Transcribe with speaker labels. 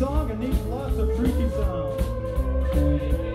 Speaker 1: song and needs lots of freaky sound.